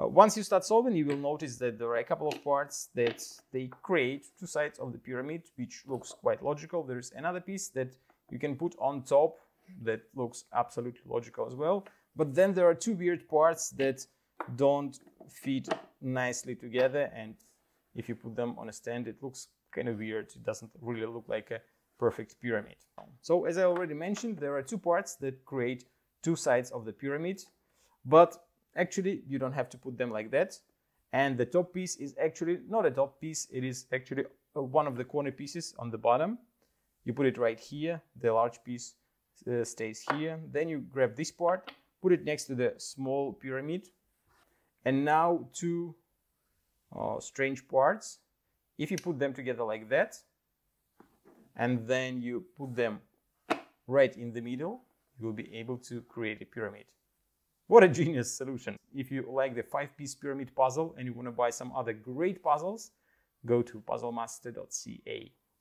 Uh, once you start solving, you will notice that there are a couple of parts that they create two sides of the pyramid, which looks quite logical. There's another piece that you can put on top that looks absolutely logical as well. But then there are two weird parts that don't fit nicely together. And if you put them on a stand, it looks kind of weird. It doesn't really look like a perfect pyramid. So as I already mentioned, there are two parts that create two sides of the pyramid. But actually, you don't have to put them like that. And the top piece is actually not a top piece. It is actually uh, one of the corner pieces on the bottom. You put it right here. The large piece uh, stays here. Then you grab this part, put it next to the small pyramid. And now two uh, strange parts. If you put them together like that, and then you put them right in the middle, you will be able to create a pyramid. What a genius solution. If you like the five-piece pyramid puzzle and you want to buy some other great puzzles, go to puzzlemaster.ca.